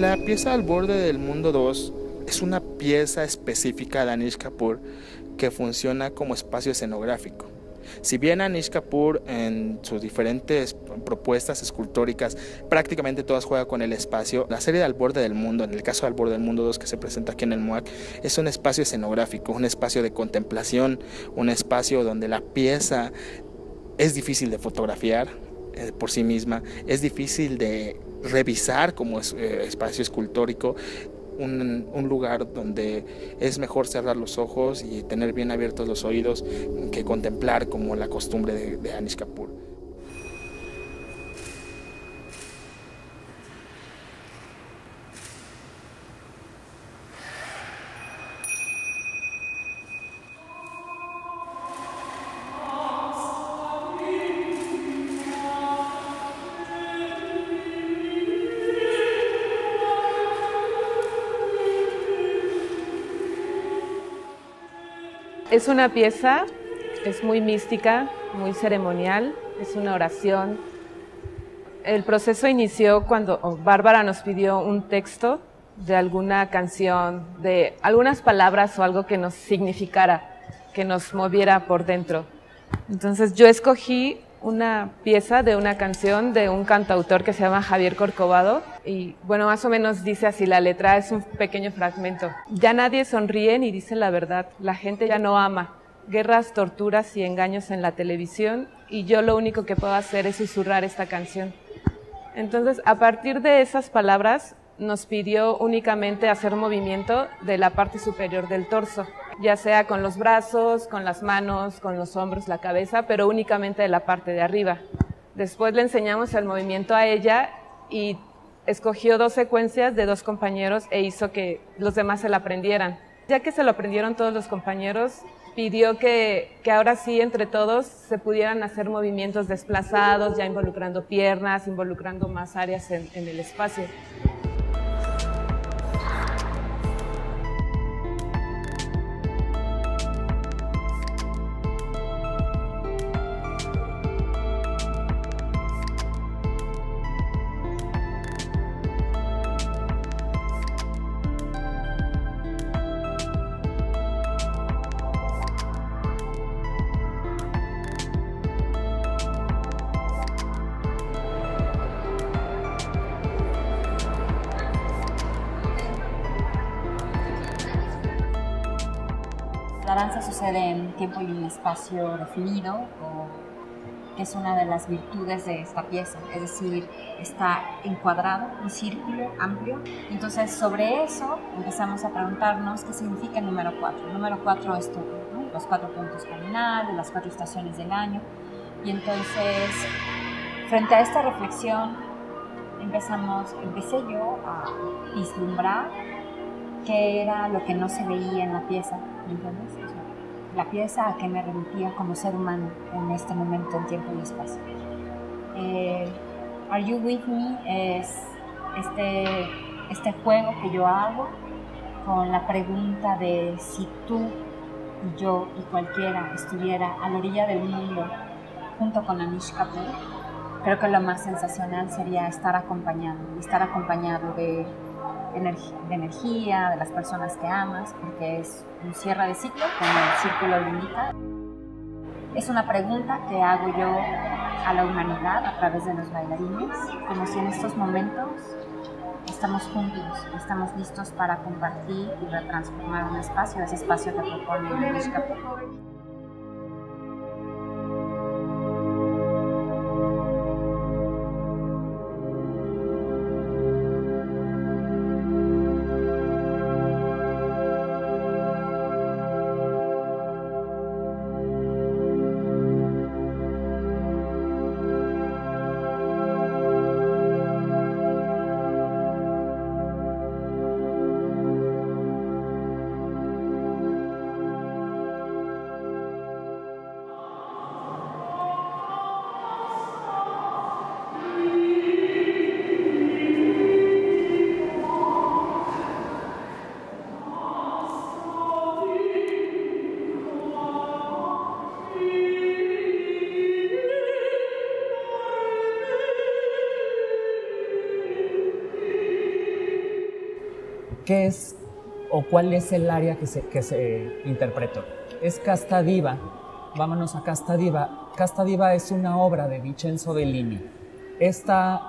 La pieza al borde del mundo 2 es una pieza específica de Anish Kapoor que funciona como espacio escenográfico. Si bien Anish Kapoor en sus diferentes propuestas escultóricas prácticamente todas juega con el espacio, la serie Al borde del mundo, en el caso de Al borde del mundo 2 que se presenta aquí en el MOAC, es un espacio escenográfico, un espacio de contemplación, un espacio donde la pieza es difícil de fotografiar eh, por sí misma, es difícil de revisar como eh, espacio escultórico, un, lugar donde es mejor cerrar los ojos y tener bien abiertos los oídos que contemplar como la costumbre de, de Anish Es una pieza, es muy mística, muy ceremonial, es una oración. El proceso inició cuando Bárbara nos pidió un texto de alguna canción, de algunas palabras o algo que nos significara, que nos moviera por dentro. Entonces yo escogí una pieza de una canción de un cantautor que se llama Javier Corcovado y bueno, más o menos dice así, la letra es un pequeño fragmento. Ya nadie sonríe ni dice la verdad, la gente ya no ama. Guerras, torturas y engaños en la televisión y yo lo único que puedo hacer es susurrar esta canción. Entonces, a partir de esas palabras, nos pidió únicamente hacer movimiento de la parte superior del torso, ya sea con los brazos, con las manos, con los hombros, la cabeza, pero únicamente de la parte de arriba. Después le enseñamos el movimiento a ella y escogió dos secuencias de dos compañeros e hizo que los demás se la aprendieran. Ya que se lo aprendieron todos los compañeros, pidió que, ahora sí entre todos se pudieran hacer movimientos desplazados, ya involucrando piernas, involucrando más áreas en el espacio. Danza sucede en tiempo y en espacio definido, que es una de las virtudes de esta pieza, es decir, está encuadrado, un círculo amplio. Entonces, sobre eso empezamos a preguntarnos qué significa el número 4. El número 4 es todo, los cuatro puntos cardinales, las cuatro estaciones del año. Y entonces, frente a esta reflexión, empezamos, empecé yo a vislumbrar qué era lo que no se veía en la pieza, ¿entiendes? La pieza a que me remitía como ser humano en este momento en tiempo y espacio. Eh, Are You With Me es este, este juego que yo hago con la pregunta de si tú y yo y cualquiera estuviera a la orilla del mundo junto con Anish Kapoor, creo que lo más sensacional sería estar acompañado, estar acompañado de de energía, de las personas que amas, porque es un cierre de ciclo, como el círculo limita. Es una pregunta que hago yo a la humanidad a través de los bailarines, como si en estos momentos estamos juntos, estamos listos para compartir y retransformar un espacio, ese espacio que propone el Kapoor. ¿Qué es o cuál es el área que se, que se interpretó? Es Casta Diva. Vámonos a Casta Diva. Casta Diva es una obra de Vincenzo Bellini. Esta,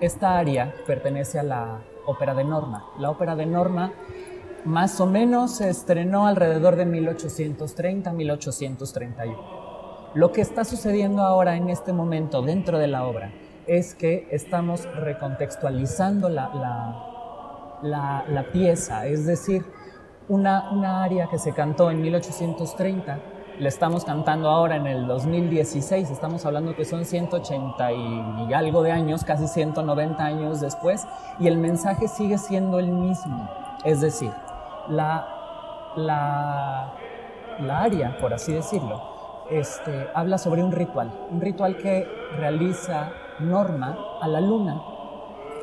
esta área pertenece a la ópera de Norma. La ópera de Norma más o menos se estrenó alrededor de 1830-1831. Lo que está sucediendo ahora en este momento dentro de la obra es que estamos recontextualizando la, la, pieza, es decir, una, una área que se cantó en 1830 le estamos cantando ahora en el 2016, estamos hablando que son 180 y algo de años, casi 190 años después, y el mensaje sigue siendo el mismo. Es decir, la, la, la área, por así decirlo, este, habla sobre un ritual, un ritual que realiza Norma a la luna,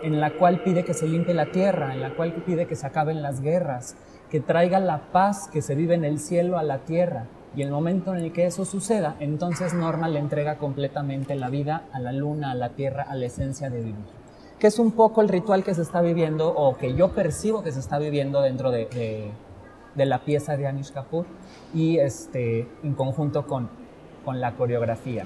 en la cual pide que se limpie la tierra, en la cual pide que se acaben las guerras, que traiga la paz que se vive en el cielo a la tierra. Y el momento en el que eso suceda, entonces Norma le entrega completamente la vida a la luna, a la tierra, a la esencia de vivir que es un poco el ritual que se está viviendo o que yo percibo que se está viviendo dentro de, la pieza de Anish Kapoor y este, en conjunto con, con la coreografía.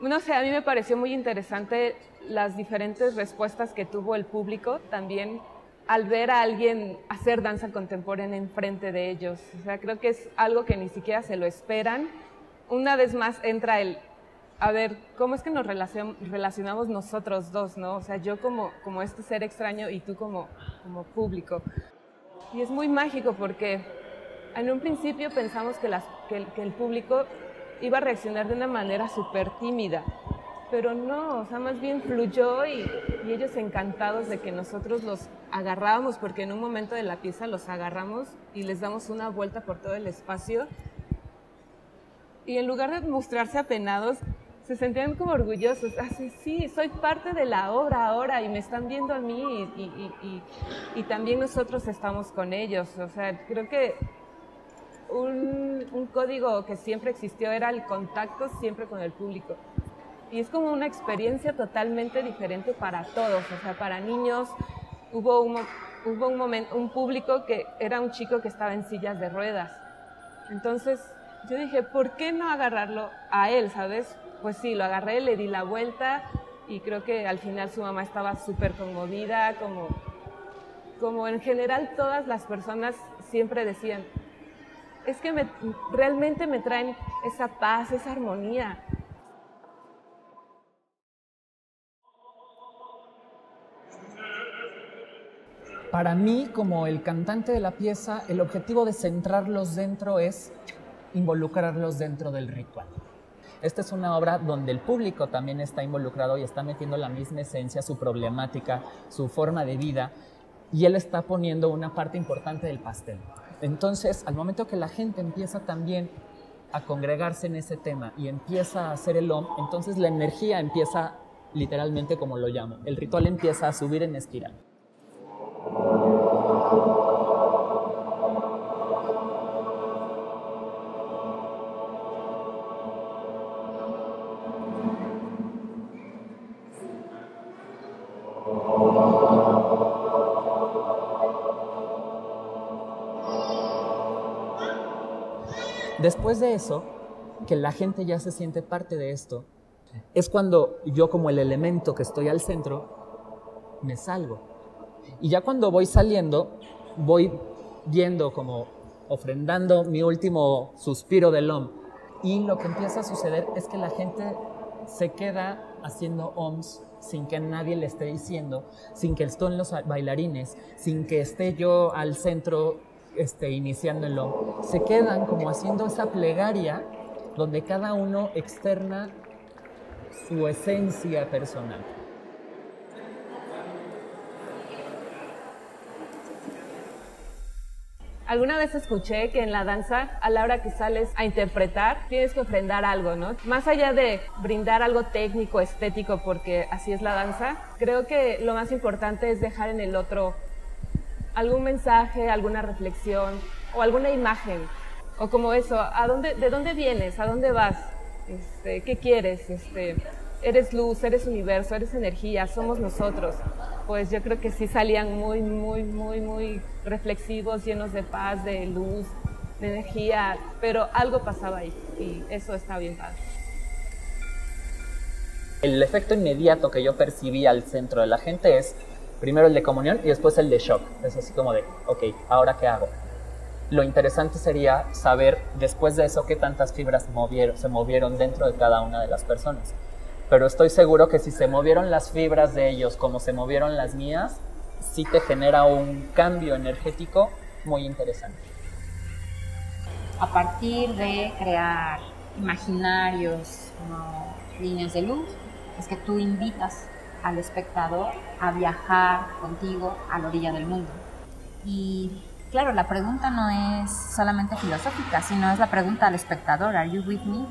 No sé, a mí me pareció muy interesante las diferentes respuestas que tuvo el público también al ver a alguien hacer danza contemporánea enfrente de ellos. O sea, creo que es algo que ni siquiera se lo esperan. Una vez más entra el, a ver, ¿cómo es que nos relacionamos nosotros dos, no? O sea, yo como, como este ser extraño y tú como, como público. Y es muy mágico porque en un principio pensamos que, que el público iba a reaccionar de una manera súper tímida, pero no, o sea, más bien fluyó y, ellos encantados de que nosotros los agarrábamos, porque en un momento de la pieza los agarramos y les damos una vuelta por todo el espacio. Y en lugar de mostrarse apenados, se sentían como orgullosos. Así, sí, soy parte de la obra ahora y me están viendo a mí y, y, y también nosotros estamos con ellos. O sea, creo que un, código que siempre existió era el contacto siempre con el público. Y es como una experiencia totalmente diferente para todos, o sea, para niños. Hubo un, hubo un, momento, un público que era un chico que estaba en sillas de ruedas. Entonces yo dije, ¿por qué no agarrarlo a él, sabes? Pues sí, lo agarré, le di la vuelta y creo que al final su mamá estaba súper conmovida, como, como en general todas las personas siempre decían, es que realmente me traen esa paz, esa armonía. Para mí, como el cantante de la pieza, el objetivo de centrarlos dentro es involucrarlos dentro del ritual. Esta es una obra donde el público también está involucrado y está metiendo la misma esencia, su problemática, su forma de vida, y él está poniendo una parte importante del pastel. Entonces, al momento que la gente empieza también a congregarse en ese tema y empieza a hacer el OM, entonces la energía empieza literalmente como lo llamo, el ritual empieza a subir en espiral. Después de eso, que la gente ya se siente parte de esto, es cuando yo como el elemento que estoy al centro, me salgo. Y ya cuando voy saliendo, voy viendo como ofrendando mi último suspiro del OM. Y lo que empieza a suceder es que la gente se queda haciendo OMS sin que nadie le esté diciendo, sin que estén los bailarines, sin que esté yo al centro este, OM. Se quedan como haciendo esa plegaria donde cada uno externa su esencia personal. Alguna vez escuché que en la danza, a la hora que sales a interpretar, tienes que ofrendar algo, ¿no? Más allá de brindar algo técnico, estético, porque así es la danza, creo que lo más importante es dejar en el otro algún mensaje, alguna reflexión o alguna imagen. O como eso, ¿a dónde, ¿de dónde vienes? ¿A dónde vas? Este, ¿Qué quieres? Este, eres luz, eres universo, eres energía, somos nosotros pues yo creo que sí salían muy, muy, muy, muy reflexivos, llenos de paz, de luz, de energía, pero algo pasaba ahí y eso está bien padre. El efecto inmediato que yo percibí al centro de la gente es primero el de comunión y después el de shock. Es así como de, ok, ¿ahora qué hago? Lo interesante sería saber después de eso qué tantas fibras movieron, se movieron dentro de cada una de las personas pero estoy seguro que si se movieron las fibras de ellos como se movieron las mías, sí te genera un cambio energético muy interesante. A partir de crear imaginarios, líneas de luz, es que tú invitas al espectador a viajar contigo a la orilla del mundo. Y claro, la pregunta no es solamente filosófica, sino es la pregunta al espectador, ¿Are you with me?